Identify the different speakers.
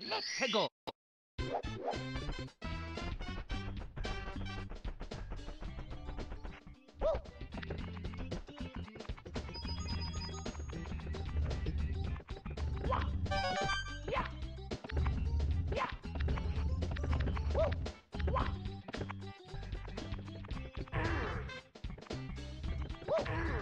Speaker 1: Let's go. Go!